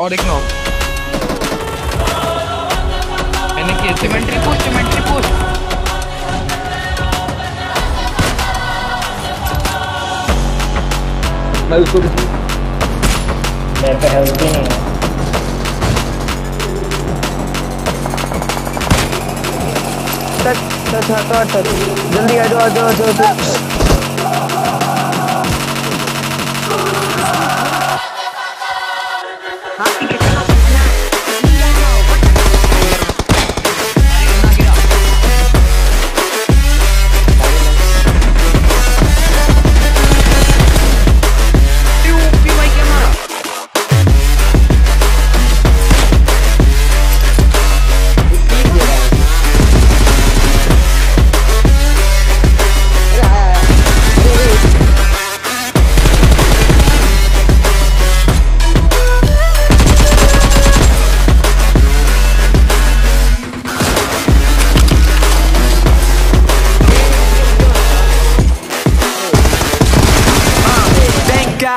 और एक नॉक मैंने किया सिमेंट्री पुश सिमेंट्री पुश मैं उसको मैं पे हेल्प नहीं है। अच्छा हटो हटो जल्दी आ जाओ आ जाओ आ जाओ।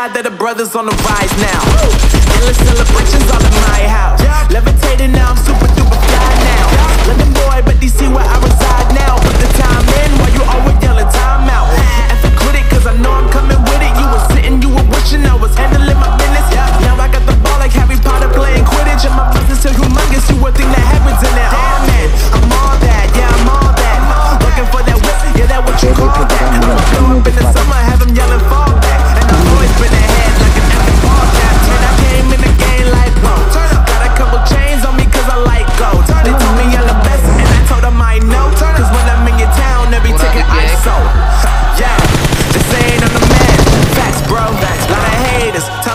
God that the brothers on the rise now. Endless celebrations all in my house. Levitating now, I'm super duper fly now. London boy, but where I reside now. Put the time in while you always yelling time out. And for quit it, cause I know I'm coming with it. You were sitting, you were wishing I was handling my business. Now I got the ball like Harry Potter playing Quidditch. And my business humongous, you that happens in it. Oh man, I'm all that, yeah, I'm all that. Looking for that whip, yeah, that what you call that. Blow up in the summer,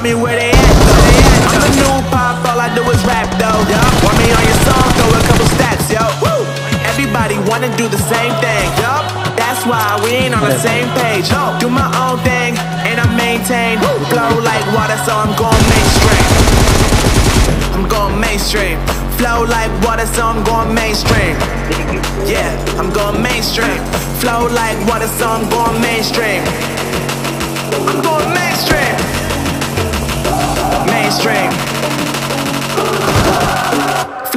me where they at. Where they at? I'm the new pop, all I do is rap though. Want me on your song, throw a couple stats, yo. Woo! Everybody wanna do the same thing, yup. That's why we ain't on the same page. No, do my own thing, and I maintain. Flow like water, so I'm going mainstream. I'm going mainstream. Flow like water, so I'm going mainstream. Yeah, I'm going mainstream. Flow like water, so I'm going mainstream.